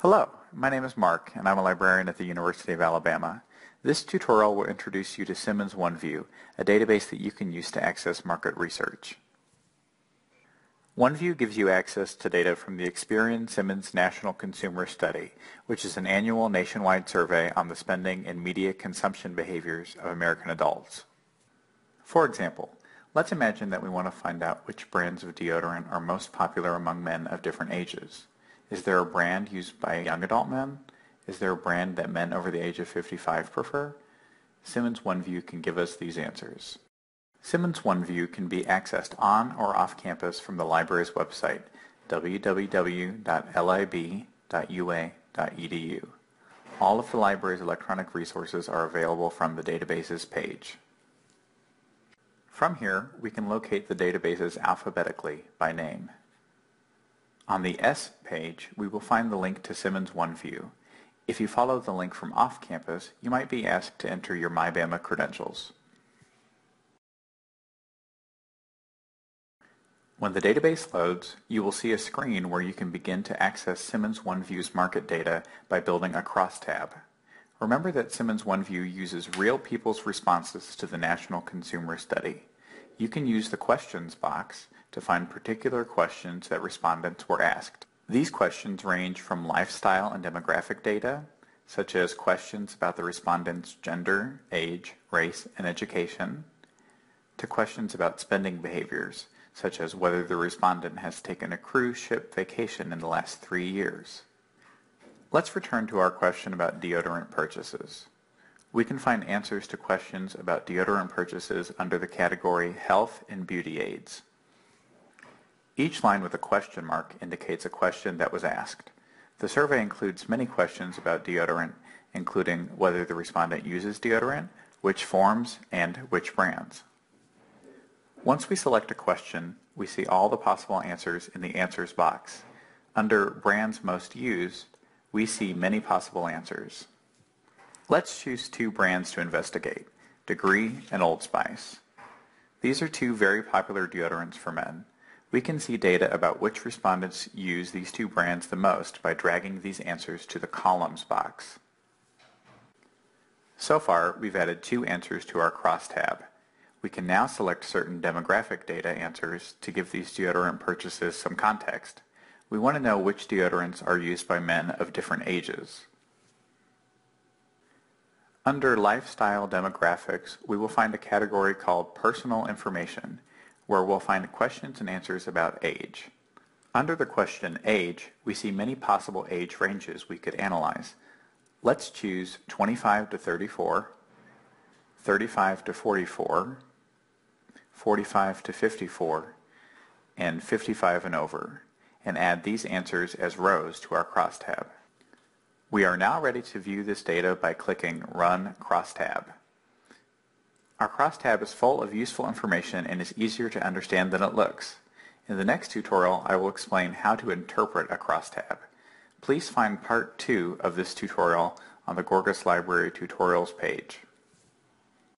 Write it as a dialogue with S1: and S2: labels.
S1: Hello, my name is Mark and I'm a librarian at the University of Alabama. This tutorial will introduce you to Simmons OneView, a database that you can use to access market research. OneView gives you access to data from the Experian Simmons National Consumer Study, which is an annual nationwide survey on the spending and media consumption behaviors of American adults. For example, let's imagine that we want to find out which brands of deodorant are most popular among men of different ages. Is there a brand used by young adult men? Is there a brand that men over the age of 55 prefer? Simmons OneView can give us these answers. Simmons OneView can be accessed on or off campus from the library's website, www.lib.ua.edu. All of the library's electronic resources are available from the databases page. From here, we can locate the databases alphabetically by name. On the S page, we will find the link to Simmons OneView. If you follow the link from off campus, you might be asked to enter your MyBama credentials. When the database loads, you will see a screen where you can begin to access Simmons OneView's market data by building a crosstab. Remember that Simmons OneView uses real people's responses to the National Consumer Study. You can use the questions box to find particular questions that respondents were asked. These questions range from lifestyle and demographic data, such as questions about the respondent's gender, age, race, and education, to questions about spending behaviors, such as whether the respondent has taken a cruise ship vacation in the last three years. Let's return to our question about deodorant purchases. We can find answers to questions about deodorant purchases under the category Health and Beauty Aids. Each line with a question mark indicates a question that was asked. The survey includes many questions about deodorant, including whether the respondent uses deodorant, which forms, and which brands. Once we select a question, we see all the possible answers in the Answers box. Under Brands Most Used, we see many possible answers. Let's choose two brands to investigate, Degree and Old Spice. These are two very popular deodorants for men. We can see data about which respondents use these two brands the most by dragging these answers to the Columns box. So far, we've added two answers to our crosstab. We can now select certain demographic data answers to give these deodorant purchases some context. We want to know which deodorants are used by men of different ages. Under Lifestyle Demographics, we will find a category called Personal Information where we'll find questions and answers about age. Under the question age, we see many possible age ranges we could analyze. Let's choose 25 to 34, 35 to 44, 45 to 54, and 55 and over, and add these answers as rows to our crosstab. We are now ready to view this data by clicking Run Crosstab. Our crosstab is full of useful information and is easier to understand than it looks. In the next tutorial, I will explain how to interpret a crosstab. Please find part 2 of this tutorial on the Gorgas Library tutorials page.